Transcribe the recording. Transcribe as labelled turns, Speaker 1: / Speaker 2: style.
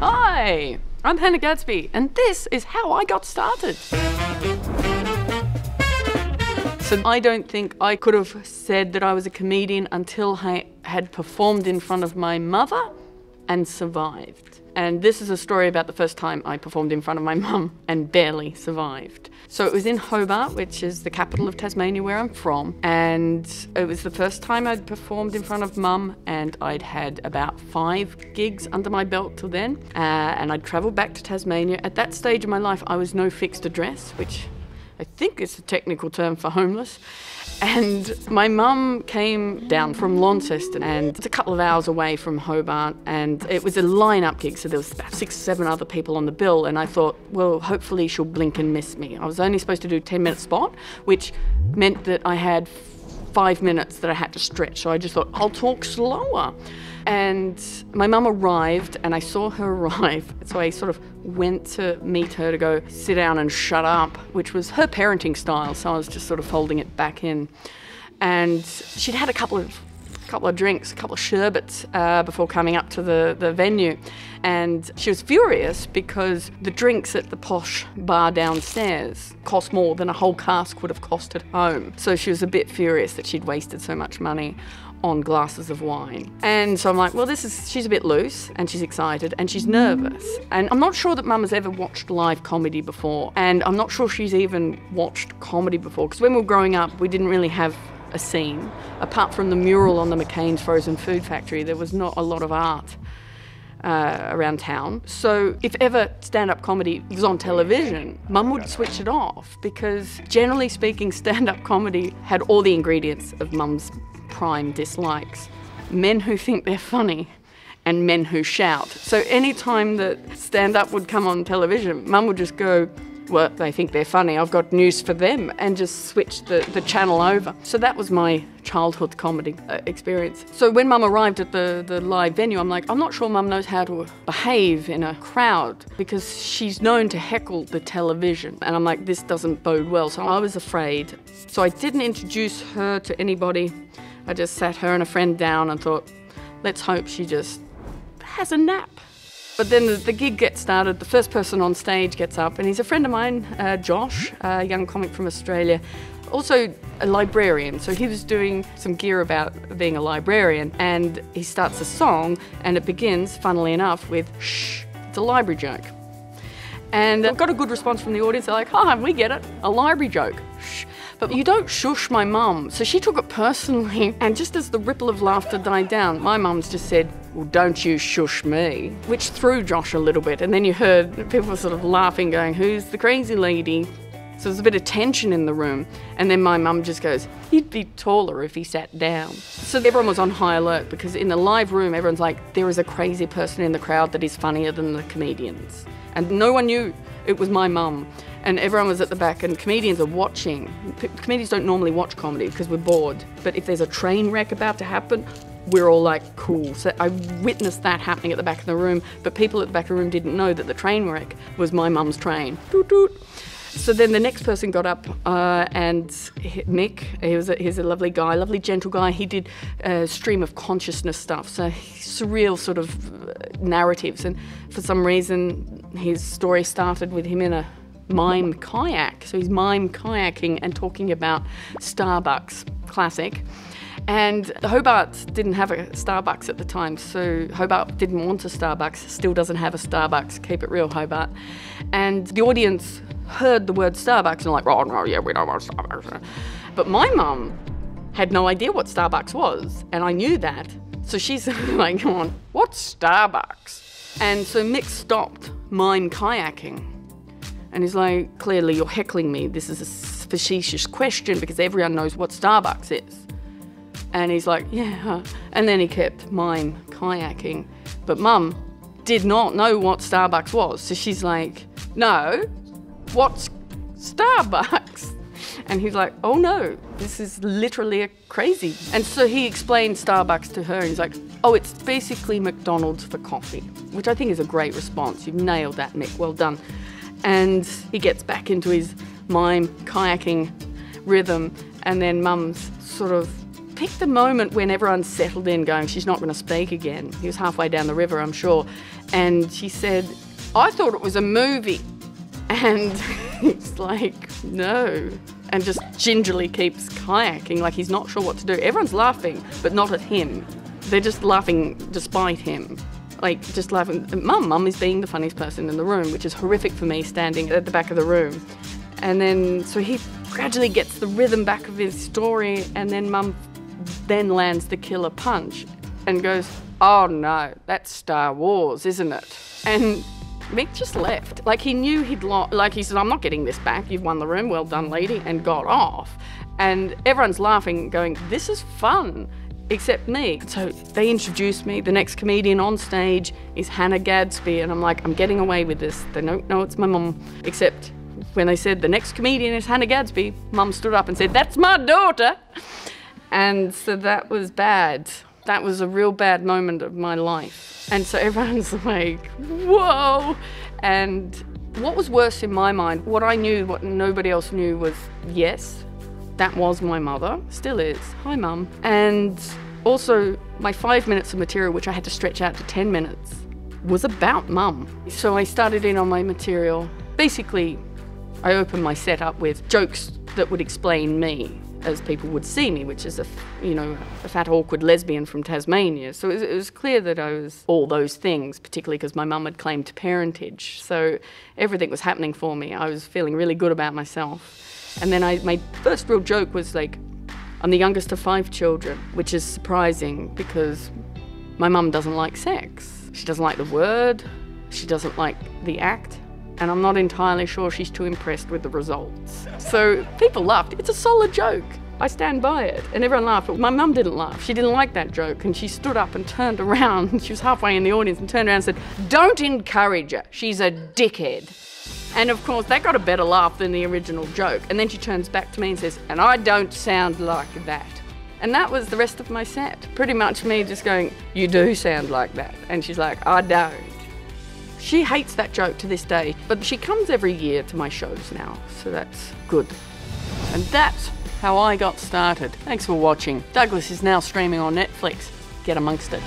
Speaker 1: Hi, I'm Hannah Gadsby, and this is how I got started. So I don't think I could have said that I was a comedian until I had performed in front of my mother and survived. And this is a story about the first time I performed in front of my mum and barely survived. So it was in Hobart, which is the capital of Tasmania where I'm from. And it was the first time I'd performed in front of mum, and I'd had about five gigs under my belt till then. Uh, and I'd travelled back to Tasmania. At that stage of my life, I was no fixed address, which I think it's a technical term for homeless. And my mum came down from Launceston, and it's a couple of hours away from Hobart, and it was a line-up gig, so there was about six, seven other people on the bill, and I thought, well, hopefully she'll blink and miss me. I was only supposed to do a 10-minute spot, which meant that I had five minutes that I had to stretch, so I just thought, I'll talk slower. And my mum arrived, and I saw her arrive. So I sort of went to meet her to go sit down and shut up, which was her parenting style. So I was just sort of folding it back in. And she'd had a couple of couple of drinks, a couple of sherbets uh, before coming up to the, the venue. And she was furious because the drinks at the posh bar downstairs cost more than a whole cask would have cost at home. So she was a bit furious that she'd wasted so much money on glasses of wine. And so I'm like, well, this is, she's a bit loose and she's excited and she's nervous. And I'm not sure that mum has ever watched live comedy before. And I'm not sure she's even watched comedy before. Because when we were growing up, we didn't really have a scene. Apart from the mural on the McCain's frozen food factory, there was not a lot of art. Uh, around town. So, if ever stand up comedy was on television, mum would switch it off because, generally speaking, stand up comedy had all the ingredients of mum's prime dislikes men who think they're funny and men who shout. So, anytime that stand up would come on television, mum would just go, well, they think they're funny, I've got news for them, and just switch the, the channel over. So that was my childhood comedy uh, experience. So when mum arrived at the, the live venue, I'm like, I'm not sure mum knows how to behave in a crowd because she's known to heckle the television. And I'm like, this doesn't bode well. So I was afraid. So I didn't introduce her to anybody. I just sat her and a friend down and thought, let's hope she just has a nap. But then the, the, gig gets started. The first person on stage gets up, and he's a friend of mine, uh, Josh, a young comic from Australia, also a librarian. So he was doing some gear about being a librarian, and he starts a song, and it begins, funnily enough, with shh. It's a library joke. And I've got a good response from the audience. They're like, hi, we get it, a library joke. Shh. But you don't shush my mum. So she took it personally. And just as the ripple of laughter died down, my mum's just said, well, don't you shush me, which threw Josh a little bit. And then you heard people sort of laughing, going, who's the crazy lady? So there's a bit of tension in the room. And then my mum just goes, he'd be taller if he sat down. So everyone was on high alert because in the live room, everyone's like, there is a crazy person in the crowd that is funnier than the comedians. And no one knew it was my mum and everyone was at the back and comedians are watching. P- comedians don't normally watch comedy because we're bored, but if there's a train wreck about to happen, we're all like, cool. So I witnessed that happening at the back of the room, but people at the back of the room didn't know that the train wreck was my mum's train. Doot, doot. So then the next person got up, uh, and Mick, he was a, he's a lovely guy, lovely gentle guy. He did uh, stream of consciousness stuff, so surreal sort of uh, narratives. And for some reason, his story started with him in a mime kayak. So he's mime kayaking and talking about Starbucks, classic. And Hobart didn't have a Starbucks at the time, so Hobart didn't want a Starbucks, still doesn't have a Starbucks, keep it real, Hobart. And the audience heard the word Starbucks and like, oh no, yeah, we don't want Starbucks. But my mum had no idea what Starbucks was, and I knew that. So she's like, on, what's Starbucks? And so Mick stopped mime kayaking and he's like, clearly you're heckling me. This is a facetious question because everyone knows what Starbucks is. And he's like, yeah. And then he kept mime kayaking. But mum did not know what Starbucks was. So she's like, no, what's Starbucks? And he's like, oh no, this is literally a crazy. And so he explained Starbucks to her. And he's like, oh, it's basically McDonald's for coffee, which I think is a great response. You've nailed that, Mick. Well done and he gets back into his mime kayaking rhythm and then mum's sort of picked the moment when everyone's settled in, going, she's not going to speak again. He was halfway down the river, I'm sure. And she said, I thought it was a movie. And he's like, no. And just gingerly keeps kayaking like he's not sure what to do. Everyone's laughing, but not at him. They're just laughing despite him. Like, just laughing. Mum, Mum is being the funniest person in the room, which is horrific for me standing at the back of the room. And then, so he gradually gets the rhythm back of his story, and then Mum then lands the killer punch and goes, Oh no, that's Star Wars, isn't it? And Mick just left. Like he knew he'd lost. Like he said, I'm not getting this back. You've won the room. Well done, lady. And got off. And everyone's laughing, going, This is fun. Except me. So they introduced me. The next comedian on stage is Hannah Gadsby. And I'm like, I'm getting away with this. They don't know it's my mum. Except when they said the next comedian is Hannah Gadsby, mum stood up and said, That's my daughter. And so that was bad. That was a real bad moment of my life. And so everyone's like, whoa. And what was worse in my mind, what I knew, what nobody else knew was yes, that was my mother, still is. Hi, mum. And also, my five minutes of material, which I had to stretch out to 10 minutes, was about mum. So I started in on my material. Basically, I opened my set up with jokes that would explain me as people would see me, which is a, you know, a fat, awkward lesbian from Tasmania. So it was, it was clear that I was all those things, particularly because my mum had claimed parentage. So everything was happening for me. I was feeling really good about myself. And then I, my first real joke was like, I'm the youngest of five children, which is surprising because my mum doesn't like sex. She doesn't like the word, she doesn't like the act, and I'm not entirely sure she's too impressed with the results. So people laughed. It's a solid joke. I stand by it. And everyone laughed, but my mum didn't laugh. She didn't like that joke. And she stood up and turned around. She was halfway in the audience and turned around and said, Don't encourage her. She's a dickhead. And of course, that got a better laugh than the original joke. And then she turns back to me and says, And I don't sound like that. And that was the rest of my set. Pretty much me just going, You do sound like that. And she's like, I don't. She hates that joke to this day, but she comes every year to my shows now, so that's good. And that's how I got started. Thanks for watching. Douglas is now streaming on Netflix. Get amongst it.